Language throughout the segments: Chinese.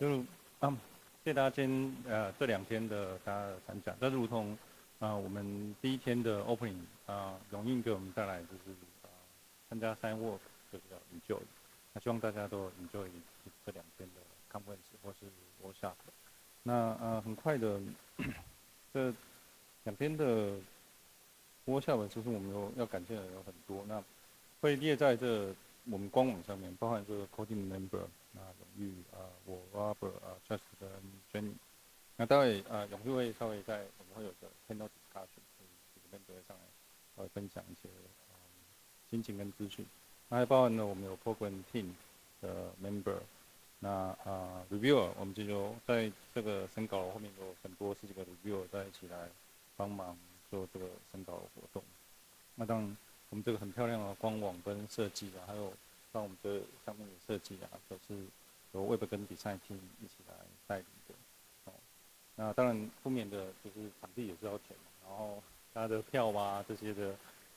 就是啊，谢谢大家今天呃这两天的大家的参加。那如同啊我们第一天的 opening 啊，荣运给我们带来就是啊参加 sign work 就是要 enjoy。那希望大家都 enjoy 这两天的 conference 或是 workshop。那呃很快的 这两天的 workshop 其实我们有要感谢的有很多，那会列在这我们官网上面，包含这个 coding member。那永玉啊，我 Robert 啊，Just 跟 Jenny，那待会啊，永玉会稍微在我们会有个 panel discussion，可以几个 member 上来稍微分享一些啊心情跟资讯。那还包含了我们有 program team 的 member，那啊 reviewer，我们就有在这个审稿后面有很多十几个 reviewer 在一起来帮忙做这个审稿活动。那当我们这个很漂亮的官网跟设计啊，还有像我们的项目的设计啊，都是由 Web 跟 Design Team 一起来带领的。哦，那当然后面的就是场地也是要钱嘛，然后大家的票啊这些的，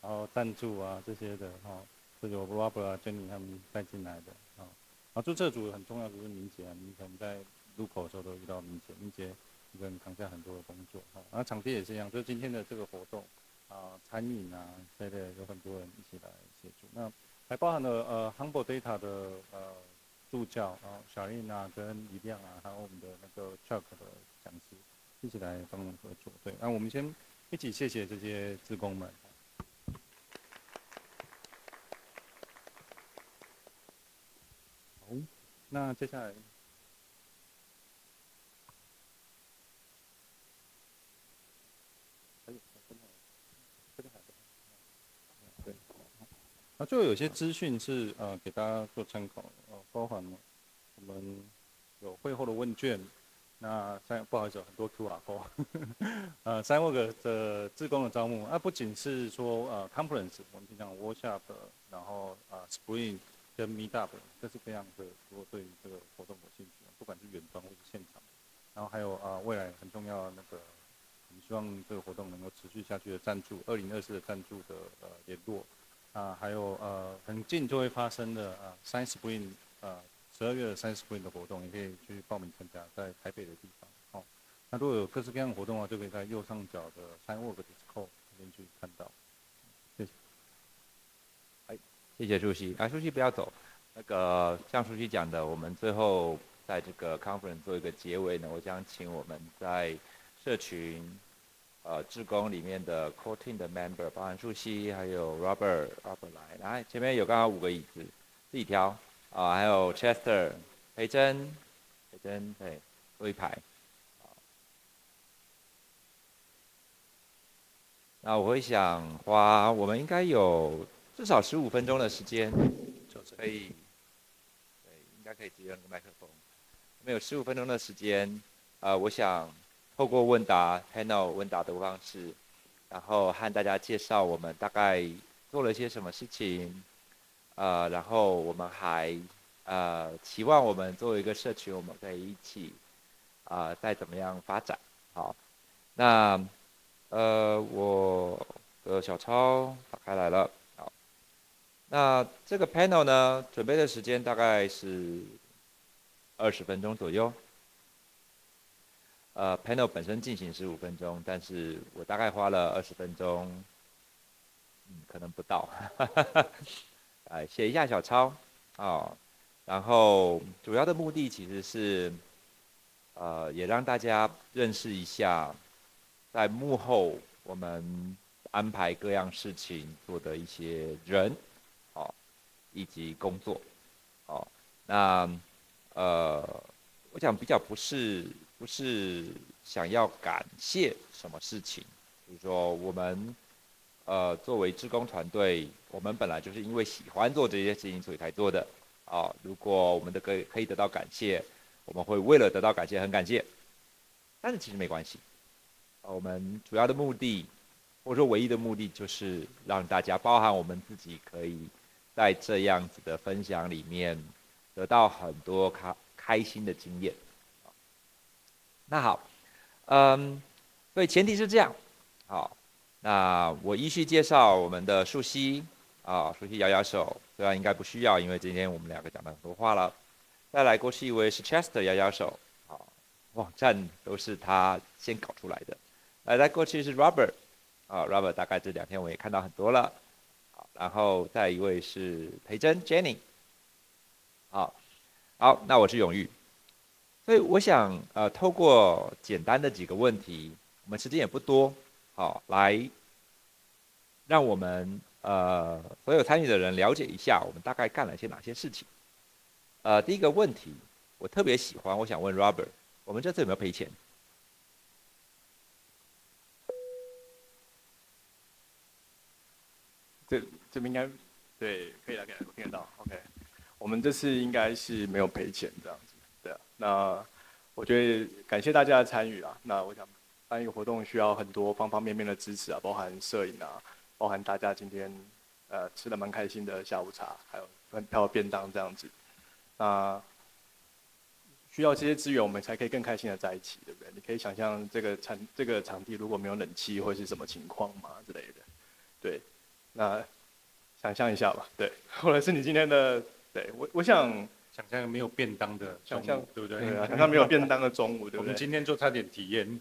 然后赞助啊这些的，哈，这就 Robert 啊 Jenny 他们带进来的。啊，啊，注册组很重要就是明杰啊，明可能在入口的时候都遇到明杰，明杰一个人扛下很多的工作。哈，然后场地也是一样，就是今天的这个活动啊，餐饮啊之类的，有很多人一起来协助。那还包含了呃 Humble Data 的呃助教然后，小丽娜跟李亮啊，还有我们的那个 Chuck 的讲师一起来帮我们合作。对，那我们先一起谢谢这些职工们。好，那接下来。就有些资讯是呃给大家做参考，呃，包含我们有会后的问卷，那三不好意思，很多 Q R code，呃，三 work 的自工的招募，啊，不仅是说呃 conference，我们平常 workshop，然后啊 spring 跟 meet up，这是非常的，如果对于这个活动有兴趣，不管是远端或是现场，然后还有啊未来很重要的那个，我们希望这个活动能够持续下去的赞助，二零二四的赞助的呃联络。啊，还有呃，很近就会发生的啊，Science Spring，呃，十二月的 Science Spring 的活动，也可以去报名参加，在台北的地方。好，那如果有各式各样的活动的话，就可以在右上角的 Sign Work Discord 这边去看到。谢谢。哎，谢谢舒席。啊，舒席不要走。那个像舒席讲的，我们最后在这个 Conference 做一个结尾呢，我想请我们在社群。呃，志工里面的 core team 的 member，包含舒西，还有 Robert，Robert 来，来前面有刚好五个椅子，自己挑啊，还有 Chester，裴珍，裴珍对，坐一排。那我会想花，我们应该有至少十五分钟的时间，可以，对，应该可以直接用麦克风。我们有十五分钟的时间，呃，我想。透过问答 panel 问答的方式，然后和大家介绍我们大概做了些什么事情，呃，然后我们还呃期望我们作为一个社群，我们可以一起啊再怎么样发展。好，那呃我的小抄打开来了，好，那这个 panel 呢准备的时间大概是二十分钟左右。呃，panel 本身进行十五分钟，但是我大概花了二十分钟，嗯，可能不到，哎，写一下小抄，哦，然后主要的目的其实是，呃，也让大家认识一下，在幕后我们安排各样事情做的一些人，哦，以及工作，哦，那，呃，我想比较不是。不是想要感谢什么事情，就是说我们，呃，作为职工团队，我们本来就是因为喜欢做这些事情，所以才做的。啊，如果我们的可以可以得到感谢，我们会为了得到感谢很感谢。但是其实没关系，我们主要的目的，或者说唯一的目的，就是让大家，包含我们自己，可以在这样子的分享里面，得到很多开开心的经验。那好，嗯，所以前提是这样，好，那我依序介绍我们的树溪，啊，树溪摇摇手，虽然应该不需要，因为今天我们两个讲了很多话了。再来过去一位是 Chester 摇摇手，好，网站都是他先搞出来的。来，再过去是 Robert，啊，Robert 大概这两天我也看到很多了。好，然后再一位是裴珍 Jenny，好，好，那我是永玉。所以我想，呃，透过简单的几个问题，我们时间也不多，好，来让我们呃所有参与的人了解一下，我们大概干了些哪些事情。呃，第一个问题，我特别喜欢，我想问 Robert，我们这次有没有赔钱？这这边应该对，可以了，可以了，我听得到。OK，我们这次应该是没有赔钱这样子。那我觉得感谢大家的参与啊。那我想办一个活动需要很多方方面面的支持啊，包含摄影啊，包含大家今天呃吃的蛮开心的下午茶，还有很漂便当这样子。那需要这些资源，我们才可以更开心的在一起，对不对？你可以想象这个场这个场地如果没有冷气会是什么情况吗之类的？对，那想象一下吧。对，后来是你今天的，对我我想。想象没有便当的想象，对不对？对啊，想象没有便当的中午，对不对？我们今天就差点体验。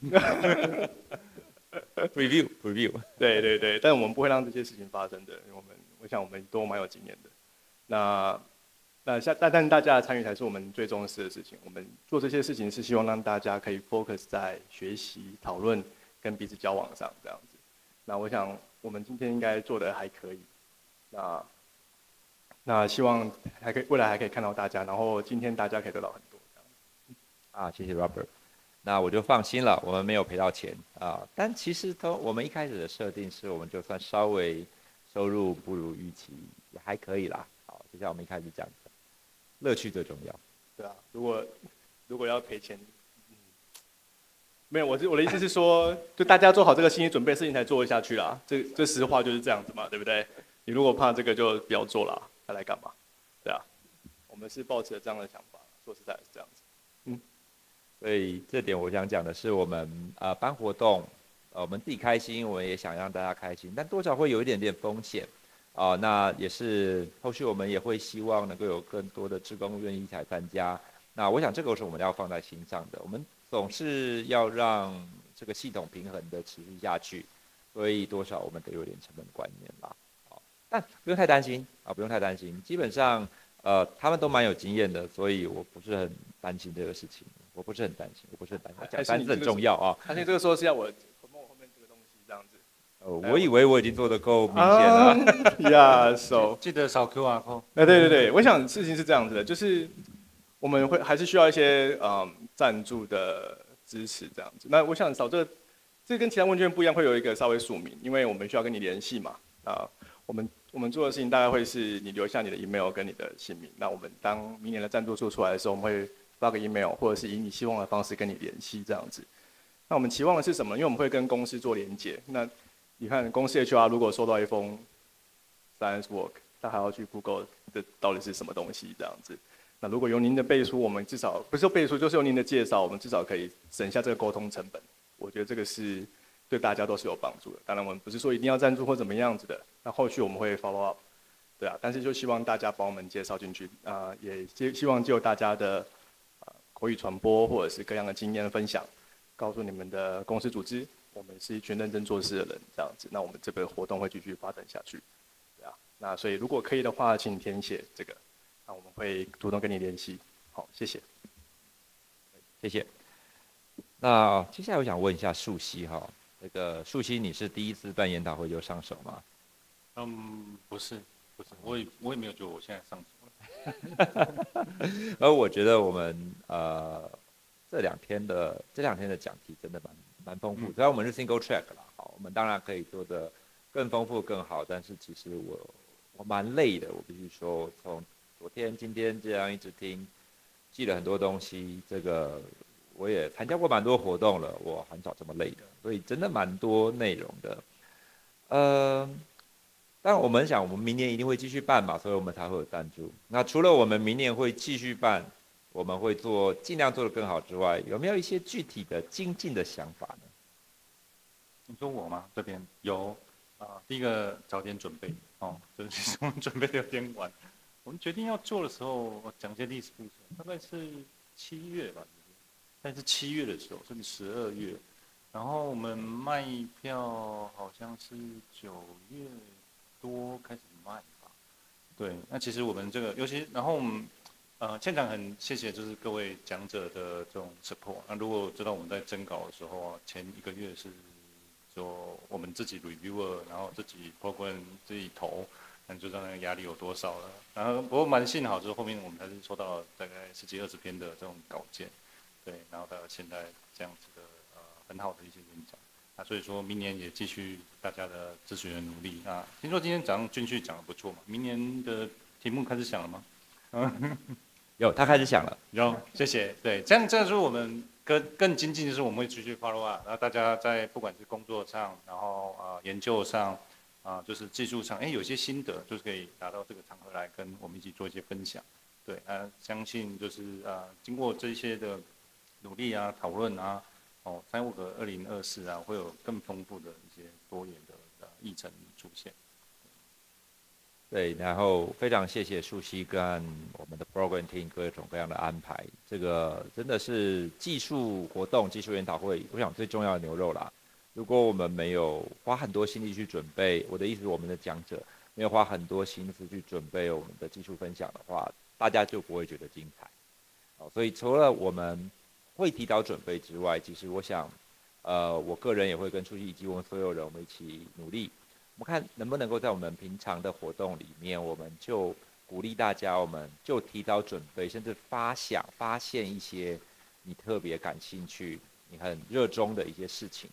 Review，review。对对对，但我们不会让这些事情发生的。我们，我想我们都蛮有经验的。那那下，但但大家的参与才是我们最重视的事情。我们做这些事情是希望让大家可以 focus 在学习、讨论跟彼此交往上这样子。那我想我们今天应该做的还可以。那。那希望还可以，未来还可以看到大家，然后今天大家可以得到很多。啊，谢谢 Robert。那我就放心了，我们没有赔到钱啊。但其实都我们一开始的设定是，我们就算稍微收入不如预期，也还可以啦。好，就像我们一开始讲的，乐趣最重要。对啊，如果如果要赔钱，没有，我是我的意思是说，就大家做好这个心理准备，事情才做得下去啦。这这实话就是这样子嘛，对不对？你如果怕这个，就不要做了。来干嘛？对啊，我们是抱持这样的想法，说实在是这样子。嗯，所以这点我想讲的是，我们呃办活动，呃我们自己开心，我们也想让大家开心，但多少会有一点点风险啊。那也是后续我们也会希望能够有更多的职工愿意来参加。那我想这个是我们要放在心上的。我们总是要让这个系统平衡的持续下去，所以多少我们都有点成本观念啦。但不用太担心啊，不用太担心。基本上，呃，他们都蛮有经验的，所以我不是很担心这个事情。我不是很担心，我不是很担心。讲单字很重要啊。而且这个时候是要我后面这个东西这样子。呃，我以为我已经做的够明显了。呀，so 记得扫 Q 啊，哦。哎，对对对，我想事情是这样子的，就是我们会还是需要一些嗯赞助的支持这样子。那我想扫这这跟其他问卷不一样，会有一个稍微署名，因为我们需要跟你联系嘛啊，我们。我们做的事情大概会是你留下你的 email 跟你的姓名。那我们当明年的赞助做出来的时候，我们会发个 email，或者是以你希望的方式跟你联系这样子。那我们期望的是什么？因为我们会跟公司做连接。那你看公司 HR 如果收到一封 science work，他还要去 Google 的到底是什么东西这样子。那如果由您的背书，我们至少不是背书，就是用您的介绍，我们至少可以省下这个沟通成本。我觉得这个是。对大家都是有帮助的。当然，我们不是说一定要赞助或怎么样子的。那后续我们会 follow up，对啊。但是就希望大家帮我们介绍进去啊，也希希望就大家的啊口语传播或者是各样的经验分享，告诉你们的公司组织，我们是一群认真做事的人，这样子。那我们这个活动会继续发展下去，对啊。那所以如果可以的话，请填写这个，那我们会主动跟你联系。好，谢谢，谢谢。那接下来我想问一下素汐哈。那个树溪，你是第一次办研讨会就上手吗？嗯，不是，不是，我也我也没有觉得我现在上手。而我觉得我们呃这两天的这两天的讲题真的蛮蛮丰富。虽然我们是 single track 啦，好，我们当然可以做的更丰富更好，但是其实我我蛮累的，我必须说，从昨天今天这样一直听，记了很多东西，这个。我也参加过蛮多活动了，我很少这么累的，所以真的蛮多内容的。呃，但我们想，我们明年一定会继续办嘛，所以我们才会有赞助。那除了我们明年会继续办，我们会做尽量做得更好之外，有没有一些具体的精进的想法呢？你说我吗？这边有啊，第一个早点准备哦，就是我们准备的有点晚我们决定要做的时候，讲些历史故事，大概是七月吧，但是七月的时候，甚至十二月，然后我们卖票好像是九月多开始卖吧。对，那其实我们这个，尤其然后我们呃现场很谢谢就是各位讲者的这种 support。那如果知道我们在征稿的时候啊，前一个月是说我们自己 reviewer，然后自己 poor，自己投。那就知道那个压力有多少了。然后不过蛮幸好，就是后面我们还是收到了大概十几二十篇的这种稿件，对，然后到现在这样子的呃很好的一些演讲。那，所以说明年也继续大家的支持的努力啊。听说今天早上军训讲的不错嘛，明年的题目开始想了吗？嗯，有，他开始想了。有，谢谢。对，这样这样说我们更更精进，就是我们会继续 follow up，然后大家在不管是工作上，然后呃研究上。啊，就是技术上，哎，有些心得，就是可以达到这个场合来跟我们一起做一些分享。对，啊，相信就是啊，经过这些的努力啊、讨论啊，哦，三五和二零二四啊，会有更丰富的一些多元的呃议程出现。对，然后非常谢谢树熙跟我们的 program team 各种各样的安排，这个真的是技术活动、技术研讨会，我想最重要的牛肉啦。如果我们没有花很多心力去准备，我的意思是，我们的讲者没有花很多心思去准备我们的技术分享的话，大家就不会觉得精彩。好，所以除了我们会提早准备之外，其实我想，呃，我个人也会跟出去以及我们所有人，我们一起努力，我们看能不能够在我们平常的活动里面，我们就鼓励大家，我们就提早准备，甚至发想、发现一些你特别感兴趣、你很热衷的一些事情。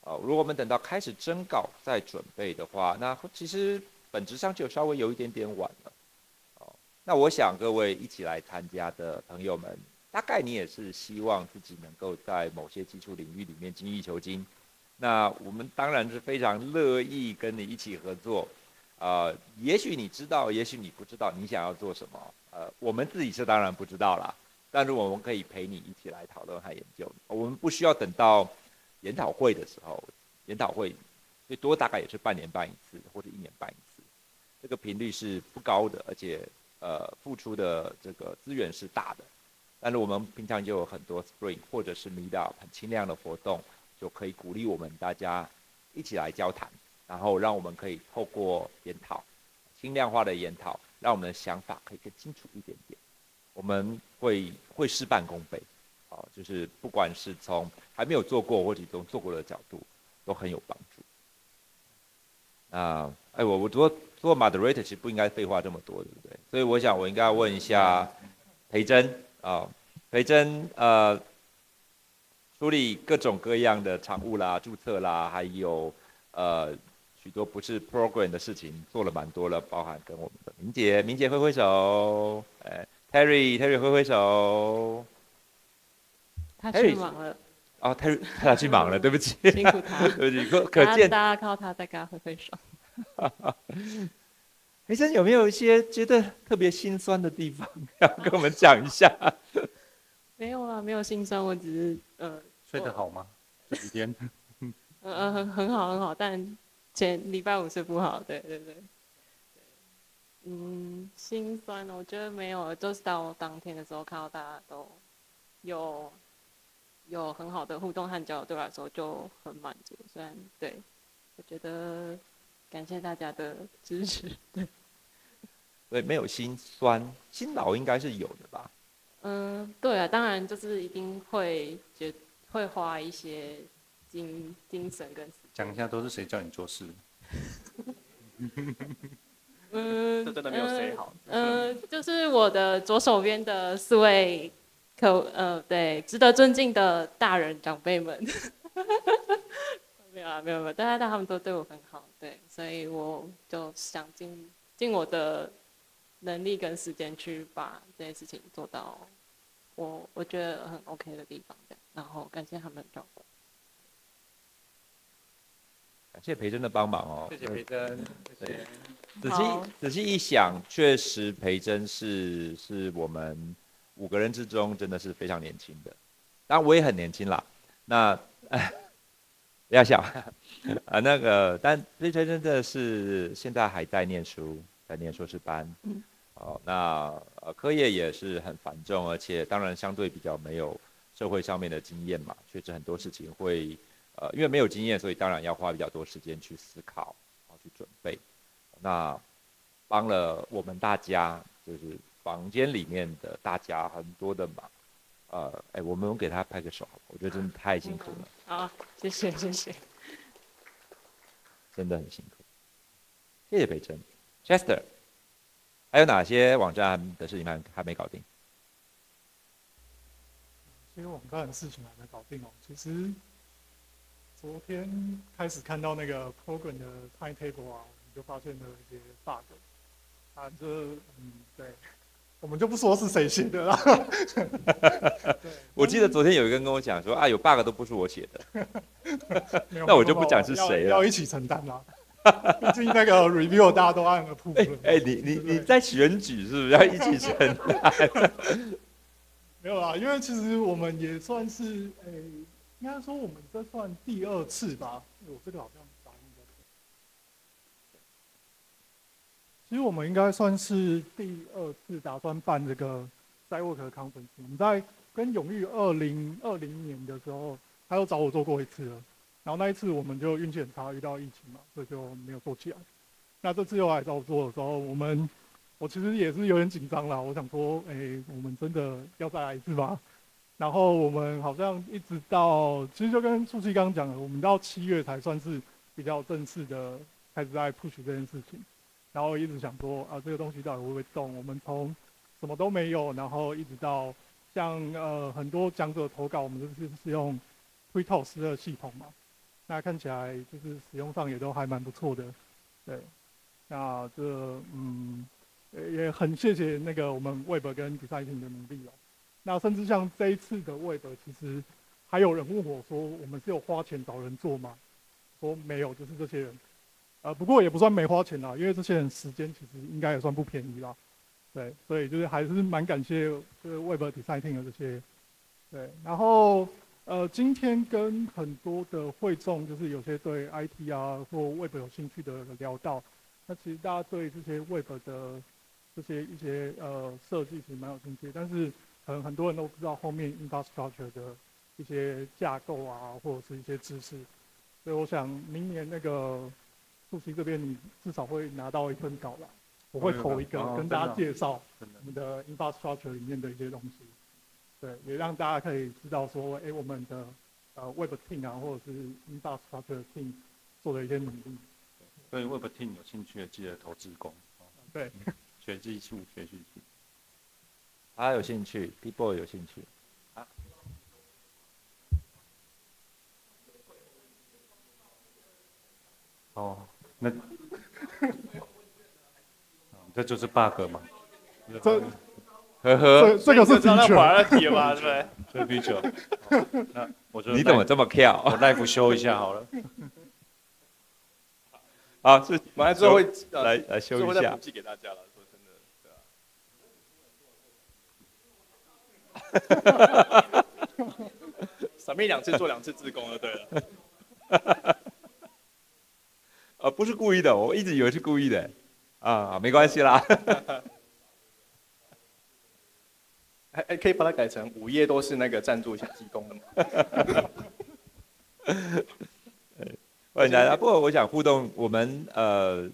哦，如果我们等到开始征稿再准备的话，那其实本质上就稍微有一点点晚了。哦，那我想各位一起来参加的朋友们，大概你也是希望自己能够在某些基础领域里面精益求精。那我们当然是非常乐意跟你一起合作。啊，也许你知道，也许你不知道你想要做什么。呃，我们自己是当然不知道啦，但是我们可以陪你一起来讨论和研究。我们不需要等到。研讨会的时候，研讨会最多大概也是半年办一次或者一年办一次，这个频率是不高的，而且呃付出的这个资源是大的。但是我们平常就有很多 spring 或者是 meet up 很轻量的活动，就可以鼓励我们大家一起来交谈，然后让我们可以透过研讨轻量化的研讨，让我们的想法可以更清楚一点点。我们会会事半功倍。好，就是不管是从还没有做过或者从做过的角度，都很有帮助。啊，哎，我我做做 moderator 其实不应该废话这么多，对不对？所以我想我应该要问一下裴珍啊，裴珍呃，处理各种各样的产务啦、注册啦，还有呃许多不是 program 的事情，做了蛮多了，包含跟我们的明姐，明姐挥挥手，哎，Terry Terry 挥挥手。他去忙了。哦，他他去忙了，对不起。辛苦他。对不起，可可见。大家看到他在跟他挥挥手。医生有没有一些觉得特别心酸的地方要跟我们讲一下？没有啊，没有心酸，我只是呃。睡得好吗？这几天？嗯 嗯，很很好很好，但前礼拜五睡不好，对对对。嗯，心酸，我觉得没有，就是到当天的时候看到大家都有。有很好的互动和交流，对我来说就很满足。虽然对，我觉得感谢大家的支持。对，对，没有心酸，辛劳应该是有的吧？嗯，对啊，当然就是一定会觉会花一些精精神跟。讲一下都是谁叫你做事？嗯，这真的没有谁好。嗯，就是我的左手边的四位。可呃对，值得尊敬的大人长辈们，没有啊没有没有，大家他们都对我很好，对，所以我就想尽尽我的能力跟时间去把这件事情做到我我觉得很 OK 的地方，这样，然后感谢他们的照顾，感谢培珍的帮忙哦，谢谢培珍，谢谢。仔细仔细一想，确实培珍是是我们。五个人之中真的是非常年轻的，当然我也很年轻啦。那 不要笑 啊，那个但这真的是现在还在念书，在念硕士班。哦，那呃科业也是很繁重，而且当然相对比较没有社会上面的经验嘛，确实很多事情会呃因为没有经验，所以当然要花比较多时间去思考，然后去准备。那帮了我们大家，就是房间里面的大家很多的忙。呃，哎，我们给他拍个手，好我觉得真的太辛苦了。好，谢谢谢谢。真的很辛苦，谢谢北辰，Chester，还有哪些网站的事情还还没搞定？这个网站的事情还没搞定哦。其实昨天开始看到那个 program 的 timetable 啊，我们就发现了一些 bug。啊，这嗯，对。我们就不说是谁写的了。我记得昨天有一个人跟我讲说啊，有 bug 都不是我写的。那我就不讲是谁了。要一起承担啦。毕竟那个 review 大家都按了 p 哎，你你你在选举是不是要 一起承担？没有啦，因为其实我们也算是哎，应该说我们这算第二次吧。我这个好像。其实我们应该算是第二次打算办这个 Cywork Conference。我们在跟永裕二零二零年的时候，他又找我做过一次了。然后那一次我们就运气很差，遇到疫情嘛，所以就没有做起来。那这次又来找我做的时候，我们我其实也是有点紧张啦。我想说，哎，我们真的要再来一次吧？然后我们好像一直到，其实就跟初期刚刚讲的，我们到七月才算是比较正式的开始在 push 这件事情。然后一直想说啊，这个东西到底会不会动？我们从什么都没有，然后一直到像呃很多讲者投稿，我们就是是用 p r e t o s 的系统嘛，那看起来就是使用上也都还蛮不错的。对，那这嗯也很谢谢那个我们 Web 跟 Design 的努力了。那甚至像这一次的 Web，其实还有人问我说，我们是有花钱找人做吗？说没有，就是这些人。呃，不过也不算没花钱啦，因为这些人时间其实应该也算不便宜啦，对，所以就是还是蛮感谢就是 Web Designing 的这些，对，然后呃，今天跟很多的会众，就是有些对 IT 啊或 Web 有兴趣的聊到，那其实大家对这些 Web 的这些一些呃设计其实蛮有兴趣，但是可能很多人都不知道后面 infrastructure 的一些架构啊，或者是一些知识，所以我想明年那个。主席这边，你至少会拿到一份稿了。我会投一个，跟大家介绍我们的 infrastructure 里面的一些东西。对，也让大家可以知道说，哎，我们的呃 web team 啊，或者是 infrastructure team 做的一些努力。对 web team 有兴趣的，记得投资工。对，学技术，学技术。他有兴趣，people 有兴趣。哦。那，这就是 bug 嘛？这，呵呵，这个是这个是玩了题嘛？对不对？这啤酒。那我就你怎么这么跳？我 live 修一下好了。好，是完了之后会来来修一下。补寄给大家了，说真的，对啊。闪避两次做两次自宫就对了。呃，不是故意的，我一直以为是故意的，啊，没关系啦。还还可以把它改成午夜都是那个赞助想提供的吗？欢迎大家。不过我想互动，我们呃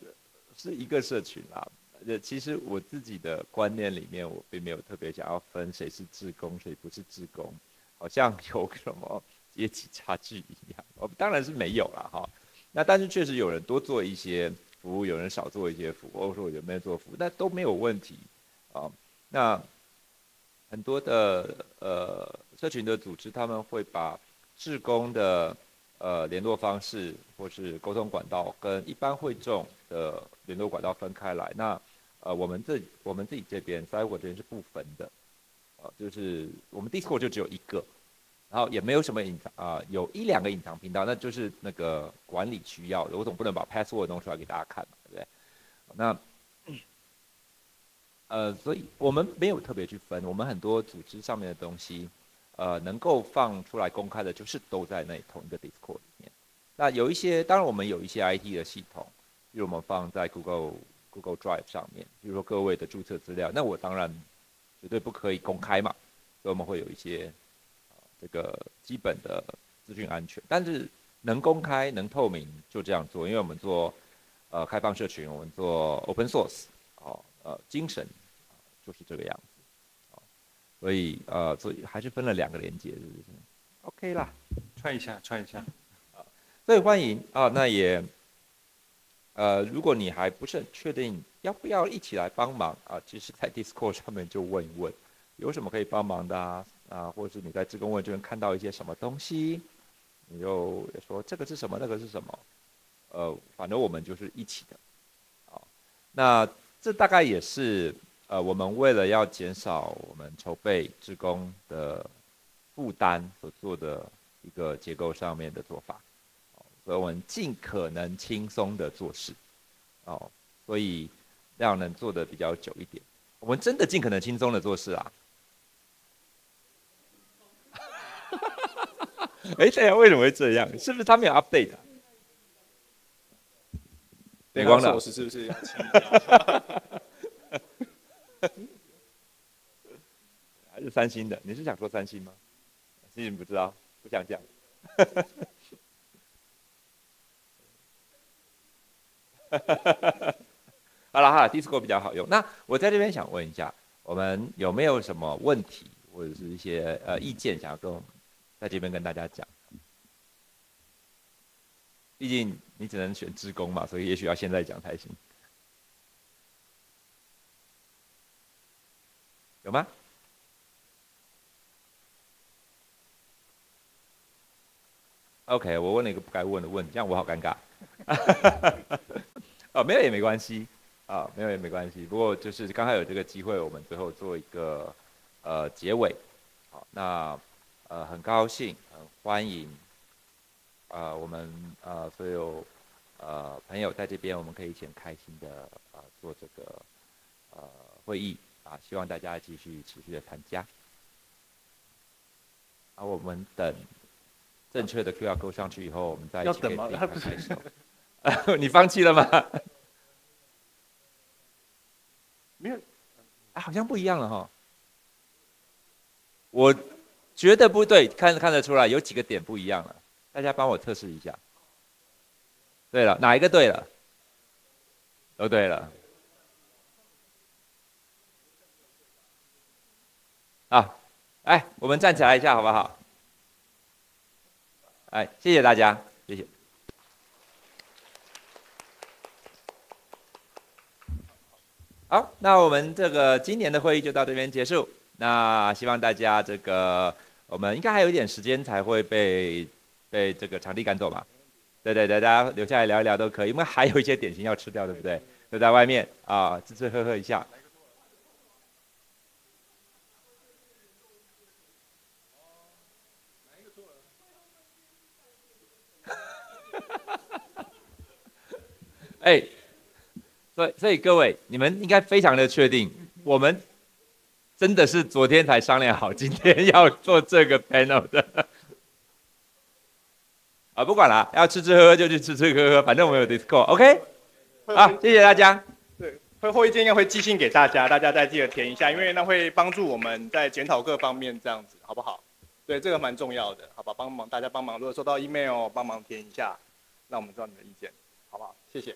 是一个社群啦。呃，其实我自己的观念里面，我并没有特别想要分谁是志工，谁不是志工，好像有什么阶级差距一样。我当然是没有了哈。那但是确实有人多做一些服务，有人少做一些服务，或者说有没有做服务，那都没有问题啊。那很多的呃社群的组织，他们会把志工的呃联络方式或是沟通管道跟一般会众的联络管道分开来。那呃我们这我们自己这边，Cyber 这边是不分的，呃，就是我们 Discord 就只有一个。然后也没有什么隐藏啊，有一两个隐藏频道，那就是那个管理需要的，我总不能把 password 弄出来给大家看嘛，对不对？那呃，所以我们没有特别去分，我们很多组织上面的东西，呃，能够放出来公开的，就是都在那同一个 Discord 里面。那有一些，当然我们有一些 IT 的系统，比如我们放在 Google Google Drive 上面，比如说各位的注册资料，那我当然绝对不可以公开嘛，所以我们会有一些这个基本的资讯安全，但是能公开、能透明就这样做，因为我们做呃开放社群，我们做 Open Source，哦，呃，精神就是这个样子，哦，所以呃，所以还是分了两个连接，是不是？OK 啦，串一下，串一下。啊所以欢迎啊，那也，呃，如果你还不是很确定要不要一起来帮忙啊，其实，在 Discord 上面就问一问，有什么可以帮忙的啊，啊，或者是你在自工问卷看到一些什么东西，你就说这个是什么，那个是什么，呃，反正我们就是一起的，啊，那这大概也是呃，我们为了要减少我们筹备职工的负担所做的一个结构上面的做法。所以我们尽可能轻松的做事，哦，所以让人做的比较久一点。我们真的尽可能轻松的做事啊！哎，对啊，为什么会这样？是不是他们有 update？美光的是不是？还是三星的？你是想说三星吗？星星不知道，不想讲。好了哈，Discord 比较好用。那我在这边想问一下，我们有没有什么问题或者是一些呃意见，想要跟我们在这边跟大家讲？毕竟你只能选职工嘛，所以也许要现在讲才行。有吗？OK，我问了一个不该问的问题，这样我好尴尬。哦，没有也没关系，啊，没有也没关系。不过就是刚好有这个机会，我们最后做一个呃结尾。好，那呃很高兴，欢迎，呃我们呃所有呃朋友在这边，我们可以一起很开心的呃做这个呃会议啊，希望大家继续持续的参加。啊，我们等正确的 Q R code 上去以后，我们再一起可以开始。你放弃了吗？没有，啊，好像不一样了哈。我觉得不对，看看得出来有几个点不一样了。大家帮我测试一下。对了，哪一个对了？都对了。啊，哎，我们站起来一下好不好？哎，谢谢大家，谢谢。好，那我们这个今年的会议就到这边结束。那希望大家这个，我们应该还有一点时间才会被被这个场地赶走嘛？对对对，大家留下来聊一聊都可以，因为还有一些点心要吃掉，对不对？就在外面啊，吃吃喝喝一下。哎。所以，所以各位，你们应该非常的确定，我们真的是昨天才商量好，今天要做这个 panel 的。啊，不管了，要吃吃喝喝就去吃吃喝喝，反正我们有 Discord，OK？好，谢谢大家。对，会后一见应该会寄信给大家，大家再记得填一下，因为那会帮助我们在检讨各方面，这样子好不好？对，这个蛮重要的，好吧？帮忙大家帮忙，如果收到 email，帮忙填一下，让我们知道你的意见，好不好？谢谢。